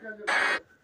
Thank you.